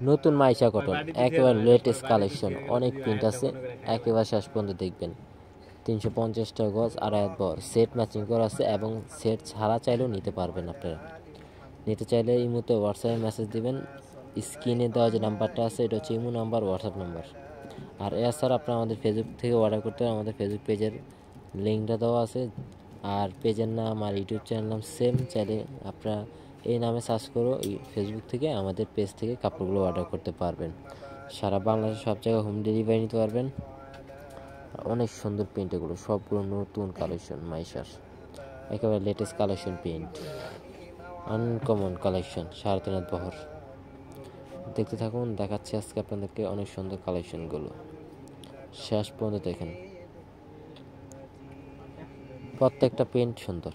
নতুন মাইশা কটন একেবারে latest collection অনেক প্রিন্ট আছে একেবারে শেষ পর্যন্ত দেখবেন। তিনশো পঞ্চাশটা গজ আড়াই হাত বর সেট ম্যাচিং করা আছে এবং সেট ছাড়া চাইলেও নিতে পারবেন আপনারা। নিতে চাইলে এই মুহূর্তে হোয়াটসঅ্যাপে মেসেজ দিবেন স্ক্রিনে দেওয়া যে নাম্বারটা আছে এটা হচ্ছে ইমো নাম্বার হোয়াটসঅ্যাপ নাম্বার। আর এছাড়া আপনারা আমাদের ফেসবুক থেকে অর্ডার করতে হবে আমাদের ফেসবুক পেজের লিঙ্কটা দেওয়া আছে। আর পেজের নাম আর ইউটিউব চ্যানেল নাম সেম চাইলে আপনারা এই নামে সার্চ করো ফেসবুক থেকে আমাদের পেজ থেকে কাপড়গুলো অর্ডার করতে পারবেন। সারা বাংলাদেশের সব জায়গায় হোম ডেলিভারি নিতে পারবেন। অনেক সুন্দর প্রিন্ট এগুলো, সবগুলো নতুন কালেকশন মাইশার। একেবারে latest collection print uncommon collection সারতনাথ বহর। দেখতে থাকুন, দেখাচ্ছি আজকে আপনাদেরকে অনেক সুন্দর কালেকশনগুলো শেষ পর্যন্ত দেখেন। প্রত্যেকটা প্রিন্ট সুন্দর।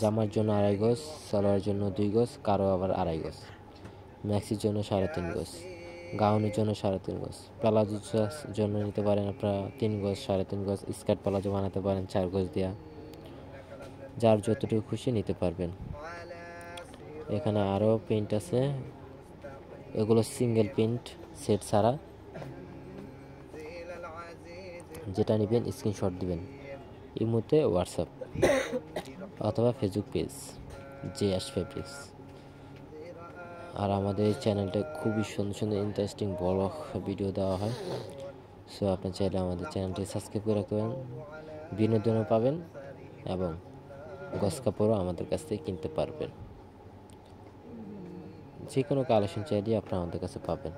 জামার জন্য আড়াই গজ সালোয়ার জন্য দুই গজ, কারও আবার আড়াই গজ। ম্যাক্সির জন্য সাড়ে তিন গজ, গাউনের জন্য সাড়ে তিন গজ, প্লাজোর জন্য নিতে পারেন আপনারা তিন গজ, সাড়ে তিন গজ, স্কার্ট প্লাজো বানাতে পারেন চার গজ দেওয়া যার যতটুকু খুশি নিতে পারবেন। এখানে আরও প্রিন্ট আছে। এগুলো সিঙ্গেল প্রিন্ট সেট ছাড়া। যেটা নেবেন স্ক্রিনশট দিবেন। ইমোতে হোয়াটসঅ্যাপ অথবা Facebook page J S fabrics আর আমাদের এই চ্যানেলটা খুবই সুন্দর সুন্দর ইন্টারেস্টিং বড় ভিডিও দেওয়া হয়। সো আপনি চাইলে আমাদের চ্যানেলটি সাবস্ক্রাইব করে রাখতে পারেন, বিনোদনও পাবেন এবং গস কাপড়ও আমাদের কাছ থেকে কিনতে পারবেন। যে কোনো কালেকশন চাইলে আপনারা আমাদের কাছে পাবেন।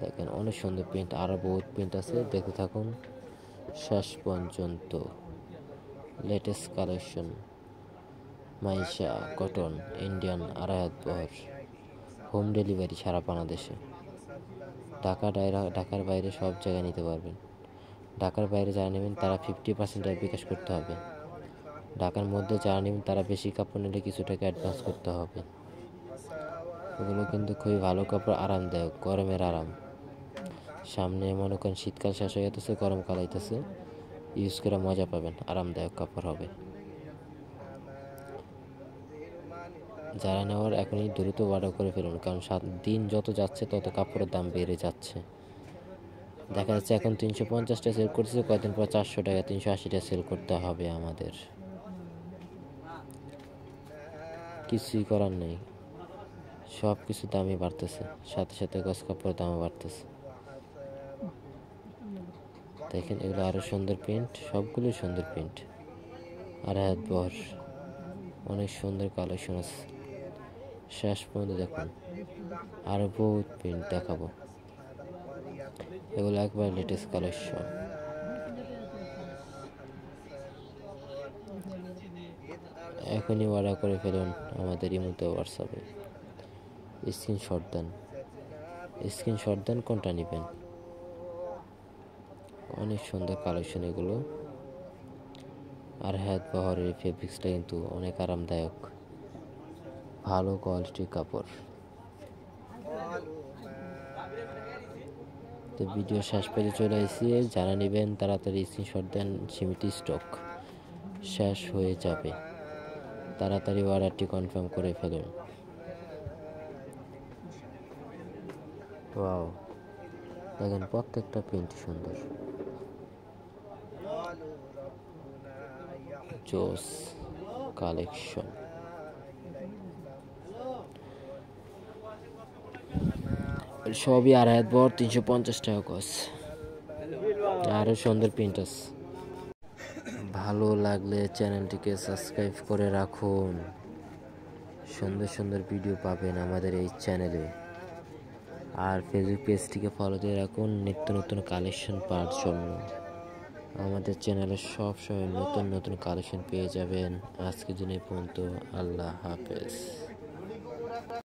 দেখেন, অনেক সুন্দর প্রিন্ট আরও বহুত প্রিন্ট আছে। দেখতে থাকুন, শেষ পর্যন্ত। Latest collection Maisha cotton Indian আড়াইহাত বহর হোম ডেলিভারি সারা বাংলাদেশে। ঢাকা ডায়রা ঢাকার বাইরে সব জায়গায় নিতে পারবেন। ঢাকার বাইরে যারা নেবেন, তারা ফিফটি পার্সেন্ট বিকাশ করতে হবে। ঢাকার মধ্যে যারা নেবেন, তারা বেশি কাপড় নিলে কিছু টাকা অ্যাডভান্স করতে হবে। ওগুলো কিন্তু খুবই ভালো কাপড়, আরামদায়ক, গরমের আরাম। সামনে মনে করেন শীতকাল শেষ হয়ে যেতেছে গরমকাল আইতেছে। ইউজ করে মজা পাবেন, আরামদায়ক কাপড় হবে। যারা নেওয়ার এখনই দ্রুত অর্ডার করে ফেলুন, কারণ সাত দিন যত যাচ্ছে তত কাপড়ের দাম বেড়ে যাচ্ছে। দেখা যাচ্ছে এখন তিনশো পঞ্চাশটা সেল করতেছে, কয়েকদিন পর চারশো টাকা, তিনশো আশিটা সেল করতে হবে আমাদের। কিছুই করার নেই সব কিছু দামই বাড়তেছে, সাথে সাথে গছ কাপড়ের দামও বাড়তেছে। দেখেন এগুলো আরও সুন্দর প্রিন্ট সবগুলোই সুন্দর প্রিন্ট আর হাত বর, অনেক সুন্দর কালেকশন আছে। শেষ পর্যন্ত দেখুন আরও বহুত প্রিন্ট দেখাবো। এগুলো একবার লেটেস্ট কালেকশন এখনই অর্ডার করে ফেলুন আমাদের ইমোতে হোয়াটসঅ্যাপে স্ক্রিনশট দেন। স্ক্রিনশট দেন কোনটা নেবেন? অনেক সুন্দর কালেকশন এগুলো। আর হাত বহরের ফেব্রিক্সটা কিন্তু অনেক আরামদায়ক। ভালো কোয়ালিটির কাপড়। তো ভিডিও শেষ পেজে চলে এসেছি। যারা নেবেন, তাড়াতাড়ি স্ক্রিনশট দেন, সীমিত স্টক শেষ হয়ে যাবে। তাড়াতাড়ি অর্ডারটি কনফার্ম করে ফেলুন। দেখেন, প্রত্যেকটা প্রিন্ট সুন্দর। জোস কালেকশন সবই আড়াই বর তিনশো পঞ্চাশ টাকা কস আরও সুন্দর প্রিন্ট আছে। ভালো লাগলে চ্যানেলটিকে সাবস্ক্রাইব করে রাখুন। সুন্দর সুন্দর ভিডিও পাবেন আমাদের এই চ্যানেলে আর ফেসবুক পেজটিকে ফলো দিয়ে রাখুন নিত্য নতুন কালেকশন পাওয়ার জন্য। আমাদের চ্যানেলে সব সময় নতুন নতুন কালেকশন পেয়ে যাবেন। আজকের দিনে পর্যন্ত। আল্লাহ হাফেজ।